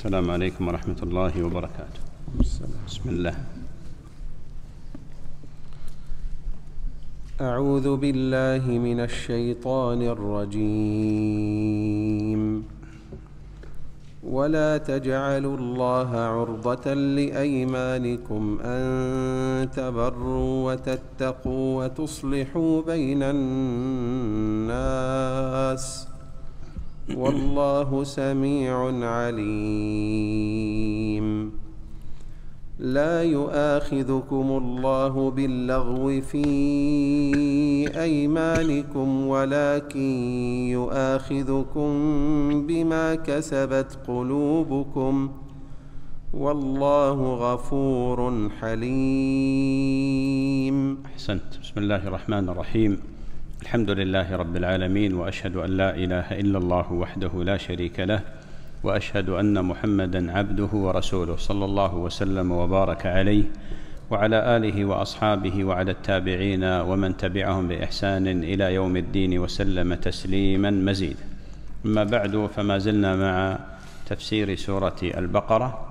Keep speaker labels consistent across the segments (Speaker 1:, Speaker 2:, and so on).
Speaker 1: السلام عليكم ورحمة الله وبركاته. بسم الله.
Speaker 2: أعوذ بالله من الشيطان الرجيم. ولا تجعلوا الله عرضة لأيمانكم أن تبروا وتتقوا وتصلحوا بين الناس. والله سميع عليم. لا يؤاخذكم الله باللغو في أيمانكم ولكن يؤاخذكم بما كسبت قلوبكم. والله غفور حليم.
Speaker 1: أحسنت. بسم الله الرحمن الرحيم. الحمد لله رب العالمين وأشهد أن لا إله إلا الله وحده لا شريك له وأشهد أن محمدا عبده ورسوله صلى الله وسلم وبارك عليه وعلى آله وأصحابه وعلى التابعين ومن تبعهم بإحسان إلى يوم الدين وسلم تسليما مزيدا أما بعد فما زلنا مع تفسير سورة البقرة.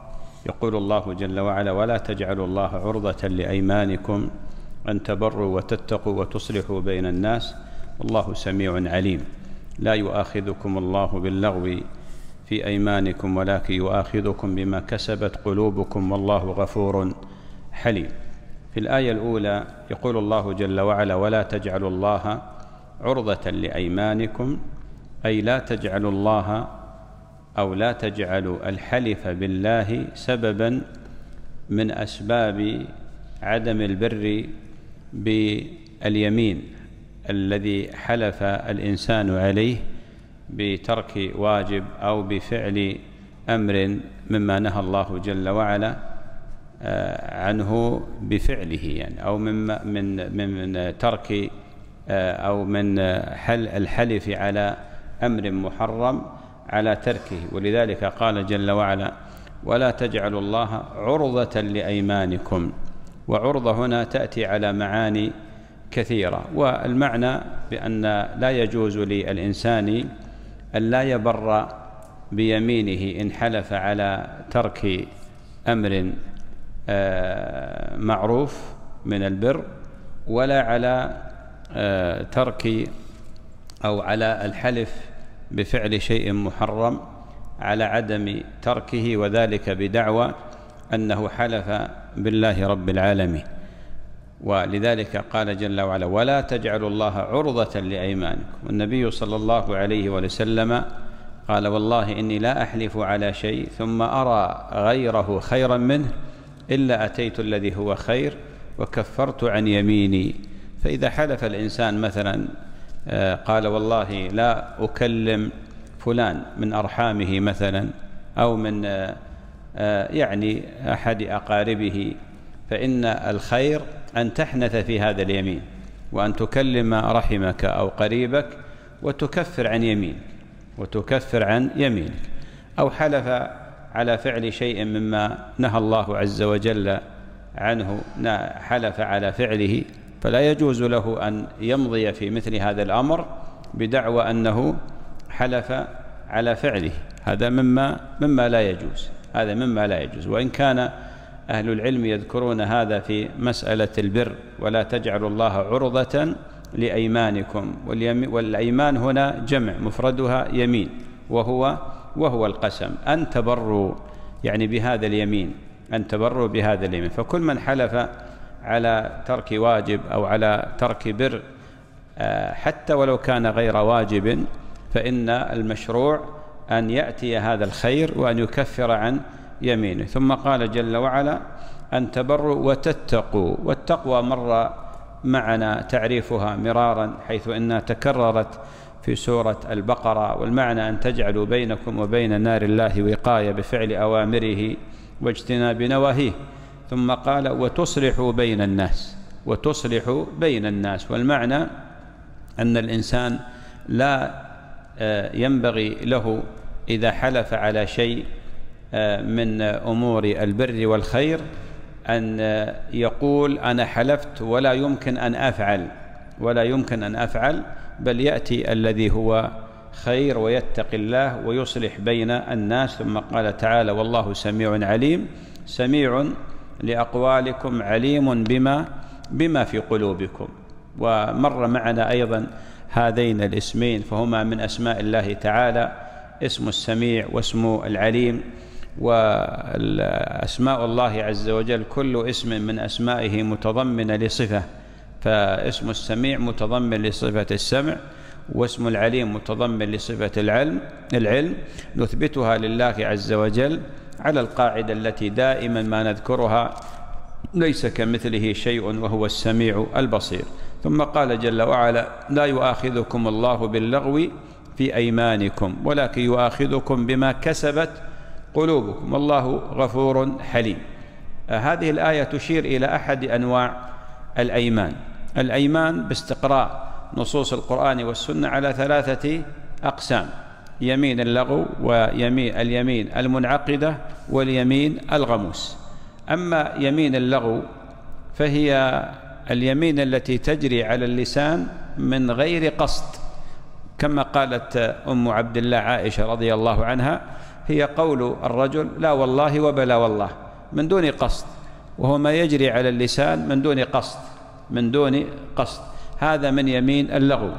Speaker 1: يقول الله جل وعلا ولا تجعلوا الله عرضة لأيمانكم أن تبروا وتتقوا وتصلحوا بين الناس. والله سميع عليم. لا يؤاخذكم الله باللغو في أيمانكم ولكن يؤاخذكم بما كسبت قلوبكم. والله غفور حليم. في الآية الأولى يقول الله جل وعلا ولا تجعلوا الله عرضة لأيمانكم أي لا تجعلوا الله أو لا تجعلوا الحلف بالله سببا من أسباب عدم البر باليمين الذي حلف الإنسان عليه بترك واجب أو بفعل أمر مما نهى الله جل وعلا عنه بفعله يعني أو من من من ترك أو من حل الحلف على أمر محرم على تركه. ولذلك قال جل وعلا ولا تجعلوا الله عرضة لأيمانكم وعرضة هنا تأتي على معاني كثيرة. والمعنى بأن لا يجوز للإنسان أن لا يبر بيمينه إن حلف على ترك أمر معروف من البر ولا على ترك أو على الحلف بفعل شيء محرم على عدم تركه وذلك بدعوى أنه حلف بالله رب العالمين. ولذلك قال جل وعلا ولا تجعلوا الله عرضة لأيمانكم. والنبي صلى الله عليه وسلم قال والله إني لا أحلف على شيء ثم أرى غيره خيرا منه إلا أتيت الذي هو خير وكفرت عن يميني. فإذا حلف الإنسان مثلا قال والله لا أكلم فلان من أرحامه مثلا أو من يعني أحد أقاربه فإن الخير أن تحنث في هذا اليمين وأن تكلم رحمك أو قريبك وتكفر عن يمينك وتكفر عن يمينك. أو حلف على فعل شيء مما نهى الله عز وجل عنه حلف على فعله فلا يجوز له أن يمضي في مثل هذا الأمر بدعوى أنه حلف على فعله. هذا مما مما لا يجوز. هذا مما لا يجوز. وإن كان أهل العلم يذكرون هذا في مسألة البر ولا تجعلوا الله عرضة لأيمانكم والأيمان هنا جمع مفردها يمين وهو وهو القسم. أن تبروا يعني بهذا اليمين أن تبروا بهذا اليمين. فكل من حلف على ترك واجب أو على ترك بر حتى ولو كان غير واجب فإن المشروع أن يأتي هذا الخير وأن يكفر عن يمينه. ثم قال جل وعلا أن تبروا وتتقوا والتقوى مر معنا تعريفها مرارا حيث إنها تكررت في سورة البقرة والمعنى أن تجعلوا بينكم وبين نار الله وقاية بفعل أوامره واجتناب نواهيه. ثم قال وتصلحوا بين الناس وتصلحوا بين الناس. والمعنى أن الإنسان لا ينبغي له إذا حلف على شيء من أمور البر والخير أن يقول أنا حلفت ولا يمكن أن أفعل ولا يمكن أن أفعل بل يأتي الذي هو خير ويتقي الله ويصلح بين الناس. ثم قال تعالى والله سميع عليم سميع لأقوالكم عليم بما بما في قلوبكم. ومر معنا أيضا هذين الاسمين فهما من أسماء الله تعالى. اسم السميع واسم العليم وأسماء الله عز وجل كل اسم من أسمائه متضمن لصفة فاسم السميع متضمن لصفة السمع واسم العليم متضمن لصفة العلم العلم. نثبتها لله عز وجل على القاعدة التي دائما ما نذكرها ليس كمثله شيء وهو السميع البصير. ثم قال جل وعلا لا يؤاخذكم الله باللغو في أيمانكم ولكن يؤاخذكم بما كسبت قلوبكم. والله غفور حليم. هذه الآية تشير إلى أحد أنواع الأيمان. الأيمان باستقراء نصوص القرآن والسنة على ثلاثة أقسام يمين اللغو ويمين اليمين المنعقدة واليمين الغموس. أما يمين اللغو فهي اليمين التي تجري على اللسان من غير قصد. كما قالت أم عبد الله عائشة رضي الله عنها هي قول الرجل لا والله وبلا والله من دون قصد وهو ما يجري على اللسان من دون قصد من دون قصد. هذا من يمين اللغو.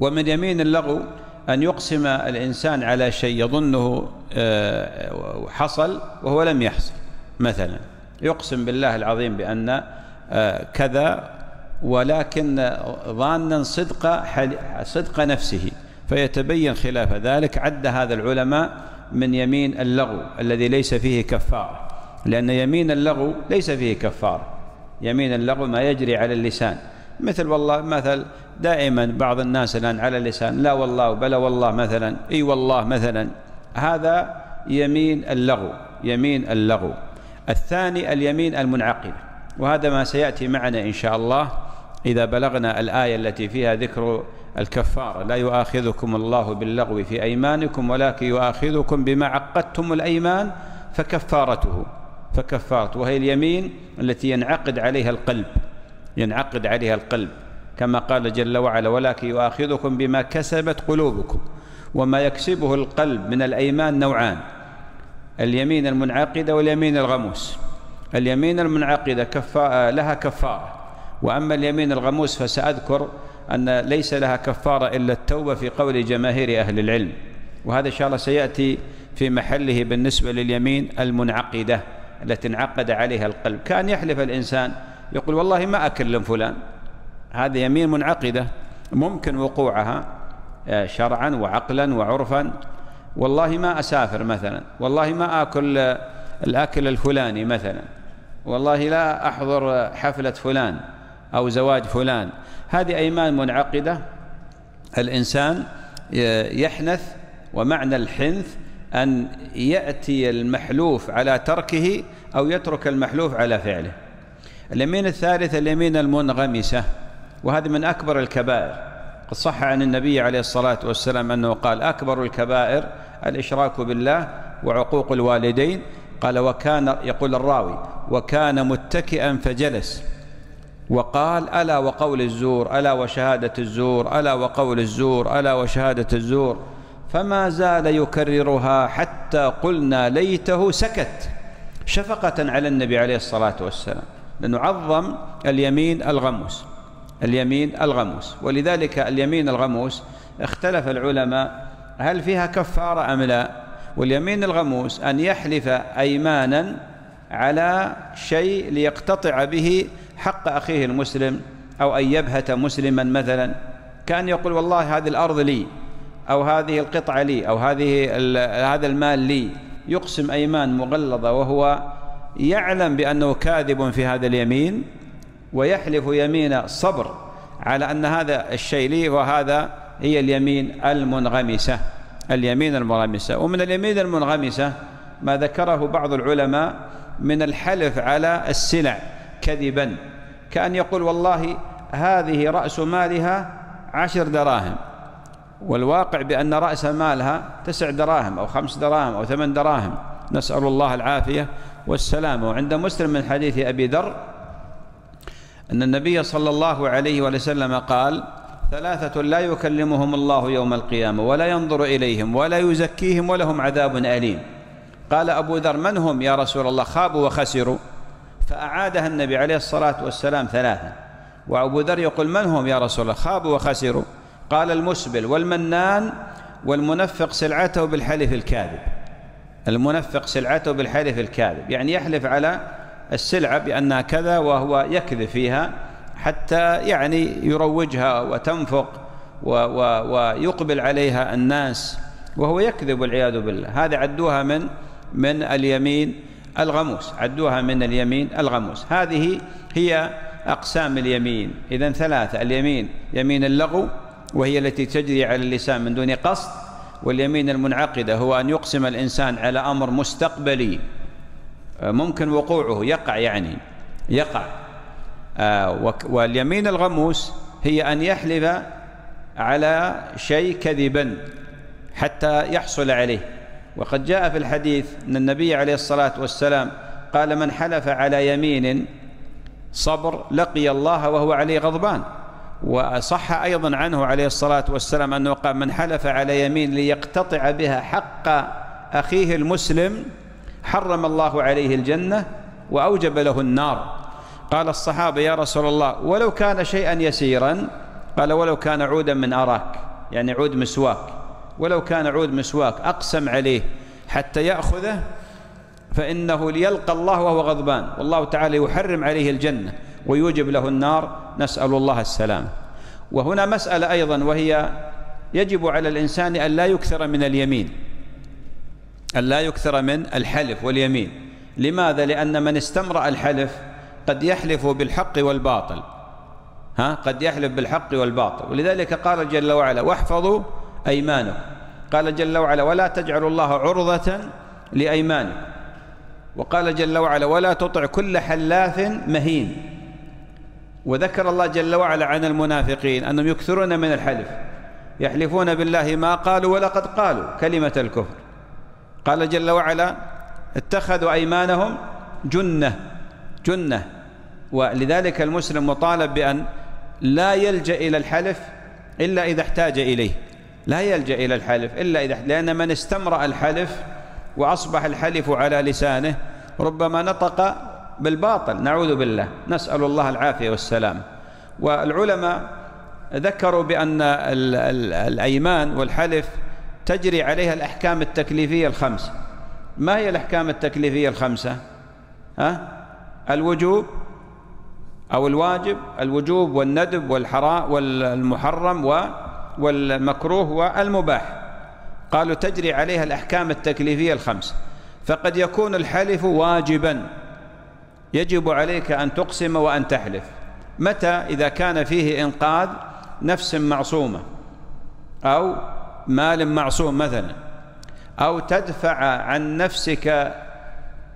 Speaker 1: ومن يمين اللغو أن يقسم الإنسان على شيء يظنه آه، حصل وهو لم يحصل. مثلا يقسم بالله العظيم بأن آه، كذا ولكن ظانا صدق صدق نفسه فيتبين خلاف ذلك. عد هذا العلماء من يمين اللغو الذي ليس فيه كفارة لأن يمين اللغو ليس فيه كفارة يمين اللغو ما يجري على اللسان. مثل والله مثل دائما بعض الناس الآن على اللسان لا والله بلا والله مثلا إي والله مثلا. هذا يمين اللغو يمين اللغو. الثاني اليمين المنعقدة وهذا ما سيأتي معنا إن شاء الله. إذا بلغنا الآية التي فيها ذكر الكفارة لا يؤاخذكم الله باللغو في أيمانكم ولكن يؤاخذكم بما عقدتم الأيمان فكفارته فكفارته. وهي اليمين التي ينعقد عليها القلب ينعقد عليها القلب. كما قال جل وعلا ولكن يؤاخذكم بما كسبت قلوبكم وما يكسبه القلب من الأيمان نوعان. اليمين المنعقدة واليمين الغموس. اليمين المنعقدة كفا لها كفارة. وأما اليمين الغموس فسأذكر أن ليس لها كفارة إلا التوبة في قول جماهير أهل العلم. وهذا إن شاء الله سيأتي في محله بالنسبة لليمين المنعقدة التي انعقد عليها القلب. كأن يحلف الإنسان يقول والله ما أكلم فلان. هذه يمين منعقدة ممكن وقوعها آه، شرعا وعقلا وعرفا. والله ما أسافر مثلا. والله ما آكل الأكل الفلاني مثلا. والله لا أحضر حفلة فلان. أو زواج فلان. هذه أيمان منعقدة. الإنسان يحنث ومعنى الحنث أن يأتي المحلوف على تركه أو يترك المحلوف على فعله. اليمين الثالث اليمين المنغمسة وهذه من أكبر الكبائر. قد صح عن النبي عليه الصلاة والسلام أنه قال أكبر الكبائر الإشراك بالله وعقوق الوالدين. قال وكان يقول الراوي وكان متكئا فجلس. وقال ألا وقول الزور ألا وشهادة الزور ألا وقول الزور ألا وشهادة الزور. فما زال يكررها حتى قلنا ليته سكت شفقة على النبي عليه الصلاة والسلام لنعظم اليمين الغموس اليمين الغموس. ولذلك اليمين الغموس اختلف العلماء هل فيها كفارة أم لا؟ واليمين الغموس أن يحلف أيمانا على شيء ليقتطع به حق أخيه المسلم أو أن يبهت مسلما مثلا كأن يقول والله هذه الأرض لي أو هذه القطعة لي أو هذه هذا المال لي. يقسم أيمان مغلظة وهو يعلم بأنه كاذب في هذا اليمين ويحلف يمين صبر على أن هذا الشيء لي وهذا هي اليمين المنغمسة اليمين المنغمسة. ومن اليمين المنغمسة ما ذكره بعض العلماء من الحلف على السلع. كذبا. كأن يقول والله هذه رأس مالها عشر دراهم. والواقع بأن رأس مالها تسع دراهم أو خمس دراهم أو ثمان دراهم. نسأل الله العافية والسلامة وعند مسلم من حديث أبي ذر أن النبي صلى الله عليه وسلم قال ثلاثة لا يكلمهم الله يوم القيامة ولا ينظر إليهم ولا يزكيهم ولهم عذاب أليم. قال أبو ذر من هم يا رسول الله؟ خابوا وخسروا. فأعادها النبي عليه الصلاة والسلام ثلاثة وأبو ذر يقول من هم يا رسول الله؟ خابوا وخسروا. قال المسبل والمنان والمنفق سلعته بالحلف الكاذب. المنفق سلعته بالحلف الكاذب. يعني يحلف على السلعة بأنها كذا وهو يكذب فيها حتى يعني يروجها وتنفق و و ويقبل عليها الناس وهو يكذب والعياذ بالله. هذا عدوها من من اليمين الغموس عدوها من اليمين الغموس. هذه هي أقسام اليمين. إذا ثلاثة اليمين يمين اللغو وهي التي تجري على اللسان من دون قصد واليمين المنعقدة هو أن يقسم الإنسان على أمر مستقبلي. ممكن وقوعه يقع يعني يقع. آه، واليمين الغموس هي أن يحلف على شيء كذبا حتى يحصل عليه. وقد جاء في الحديث أن النبي عليه الصلاة والسلام قال من حلف على يمين صبر لقي الله وهو عليه غضبان. وصح أيضا عنه عليه الصلاة والسلام أنه قال من حلف على يمين ليقتطع بها حق أخيه المسلم حرم الله عليه الجنة وأوجب له النار. قال الصحابة يا رسول الله ولو كان شيئا يسيرا قال ولو كان عودا من أراك يعني عود مسواك. ولو كان عود مسواك أقسم عليه حتى يأخذه فإنه ليلقى الله وهو غضبان. والله تعالى يحرم عليه الجنة ويوجب له النار. نسأل الله السلام. وهنا مسألة أيضا وهي يجب على الإنسان أن لا يكثر من اليمين. أن لا يكثر من الحلف واليمين. لماذا؟ لأن من استمرأ الحلف قد يحلف بالحق والباطل. ها؟ قد يحلف بالحق والباطل. ولذلك قال جل وعلا واحفظوا أيمانكم. قال جل وعلا ولا تجعلوا الله عرضة لأيمانكم. وقال جل وعلا ولا تطع كل حلاف مهين. وذكر الله جل وعلا عن المنافقين أنهم يكثرون من الحلف يحلفون بالله ما قالوا ولقد قالوا كلمة الكفر. قال جل وعلا اتخذوا أيمانهم جنة جنة. ولذلك المسلم مطالب بأن لا يلجأ إلى الحلف إلا إذا احتاج إليه. لا يلجأ إلى الحلف إلا إذا لأن من استمرأ الحلف وأصبح الحلف على لسانه ربما نطق بالباطل. نعوذ بالله. نسأل الله العافية والسلام. والعلماء ذكروا بأن الأيمان والحلف تجري عليها الأحكام التكليفية الخمسة. ما هي الأحكام التكليفية الخمسة؟ ها؟ الوجوب أو الواجب الوجوب والندب والحراء والمحرم والمكروه والمباح قالوا تجري عليها الأحكام التكليفية الخمس. فقد يكون الحلف واجبا. يجب عليك أن تقسم وأن تحلف. متى؟ إذا كان فيه إنقاذ نفس معصومة. أو مال معصوم مثلا. أو تدفع عن نفسك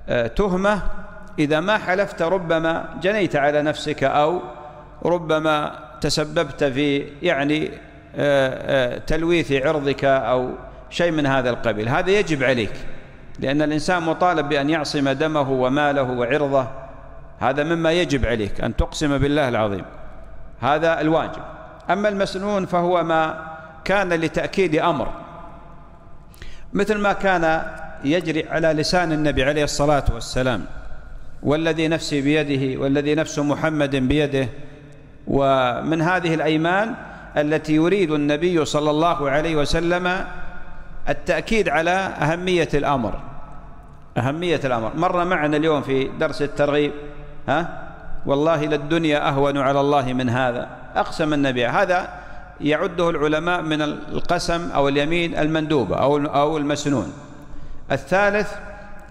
Speaker 1: آه، تهمة. إذا ما حلفت ربما جنيت على نفسك أو ربما تسببت في يعني تلويث عرضك أو شيء من هذا القبيل. هذا يجب عليك لأن الإنسان مطالب بأن يعصم دمه وماله وعرضه. هذا مما يجب عليك أن تقسم بالله العظيم. هذا الواجب. أما المسنون فهو ما كان لتأكيد أمر. مثل ما كان يجري على لسان النبي عليه الصلاة والسلام والذي نفسي بيده والذي نفس محمد بيده ومن هذه الأيمان التي يريد النبي صلى الله عليه وسلم التأكيد على أهمية الأمر. أهمية الأمر. مر معنا اليوم في درس الترغيب ها؟ والله للدنيا أهون على الله من هذا. أقسم النبي. هذا يعده العلماء من القسم أو اليمين المندوبة أو أو المسنون. الثالث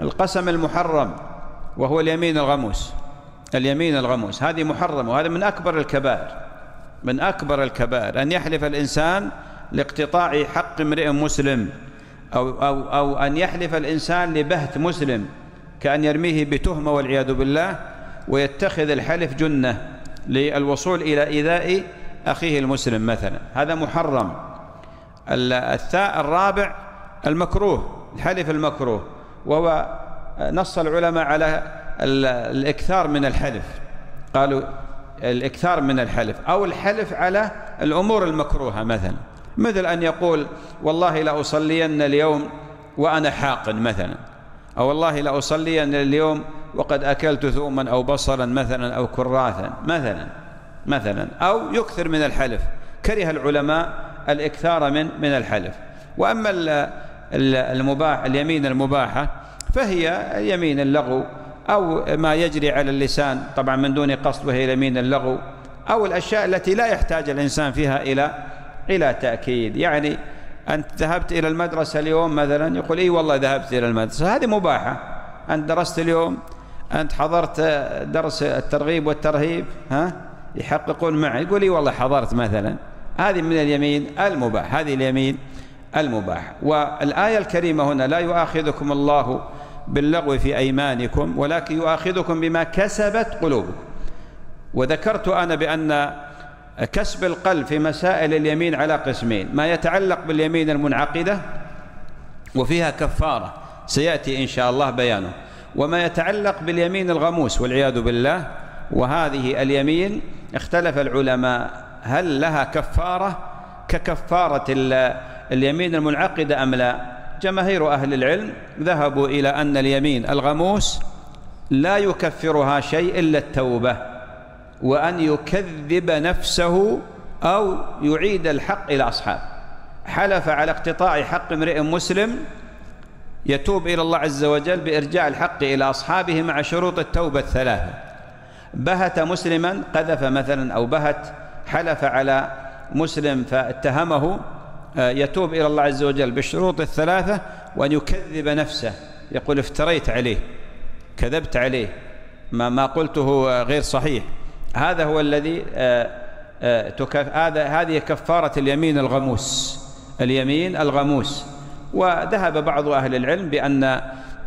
Speaker 1: القسم المحرم وهو اليمين الغموس. اليمين الغموس. هذه محرمة وهذا من أكبر الكبائر. من أكبر الكبائر أن يحلف الإنسان لاقتطاع حق امرئ مسلم أو, أو, أو أن يحلف الإنسان لبهت مسلم كأن يرميه بتهمة والعياذ بالله ويتخذ الحلف جنة للوصول إلى إيذاء أخيه المسلم مثلا. هذا محرم. الثاء الرابع المكروه الحلف المكروه وهو نص العلماء على الإكثار من الحلف. قالوا الإكثار من الحلف أو الحلف على الأمور المكروهة مثلا. مثل أن يقول والله لأصلين اليوم وأنا حاقن مثلا. أو والله لأصلين اليوم وقد أكلت ثوما أو بصلا مثلا أو كراثا مثلا مثلا. أو يكثر من الحلف. كره العلماء الإكثار من من الحلف. وأما المباح اليمين المباحة فهي يمين اللغو أو ما يجري على اللسان طبعا من دون قصد وهي يمين اللغو أو الأشياء التي لا يحتاج الإنسان فيها إلى إلى تأكيد. يعني أنت ذهبت إلى المدرسة اليوم مثلا يقول إي والله ذهبت إلى المدرسة. هذه مباحة. أنت درست اليوم أنت حضرت درس الترغيب والترهيب ها؟ يحققون معي. يقول إي والله حضرت مثلا. هذه من اليمين المباح. هذه اليمين المباح. والآية الكريمة هنا لا يؤاخذكم الله باللغو في أيمانكم ولكن يؤاخذكم بما كسبت قلوبكم. وذكرت أنا بأن كسب القلب في مسائل اليمين على قسمين ما يتعلق باليمين المنعقدة وفيها كفارة سيأتي إن شاء الله بيانه. وما يتعلق باليمين الغموس والعياذ بالله وهذه اليمين اختلف العلماء هل لها كفارة ككفارة اليمين المنعقدة أم لا؟ جماهير أهل العلم ذهبوا إلى أن اليمين الغموس لا يكفرها شيء إلا التوبة وأن يكذب نفسه أو يعيد الحق إلى أصحابه. حلف على اقتطاع حق امرئ مسلم يتوب إلى الله عز وجل بإرجاع الحق إلى أصحابه مع شروط التوبة الثلاثة. بهت مسلما قذف مثلا أو بهت حلف على مسلم فاتهمه يتوب إلى الله عز وجل بالشروط الثلاثة وأن يكذب نفسه. يقول افتريت عليه كذبت عليه ما ما قلته غير صحيح. هذا هو الذي آه، آه، هذا هذه كفارة اليمين الغموس. اليمين الغموس. وذهب بعض أهل العلم بأن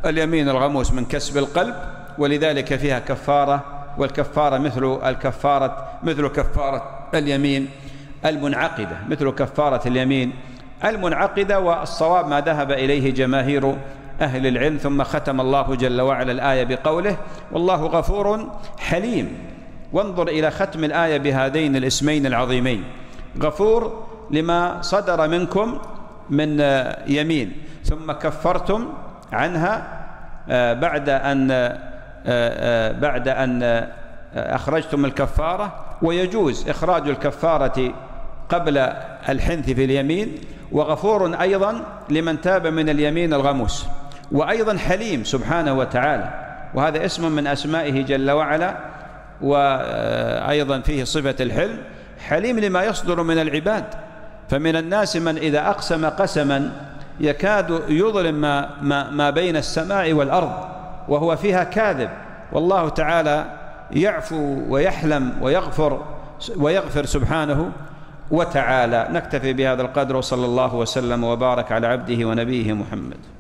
Speaker 1: اليمين الغموس من كسب القلب ولذلك فيها كفارة والكفارة مثل الكفارة مثل كفارة اليمين. المنعقدة مثل كفارة اليمين. المنعقدة والصواب ما ذهب إليه جماهير أهل العلم ثم ختم الله جل وعلا الآية بقوله والله غفور حليم. وانظر إلى ختم الآية بهذين الاسمين العظيمين. غفور لما صدر منكم من يمين ثم كفرتم عنها آه، بعد أن آه، آه، بعد أن أخرجتم الكفارة. ويجوز إخراج الكفارة قبل الحنث في اليمين وغفور أيضا لمن تاب من اليمين الغموس وأيضا حليم سبحانه وتعالى وهذا اسم من أسمائه جل وعلا وأيضا فيه صفة الحلم. حليم لما يصدر من العباد فمن الناس من إذا أقسم قسما يكاد يظلم ما, ما, ما بين السماء والأرض وهو فيها كاذب. والله تعالى يعفو ويحلم ويغفر ويغفر سبحانه. وتعالى. نكتفي بهذا القدر وصلى الله وسلم وبارك على عبده ونبيه محمد.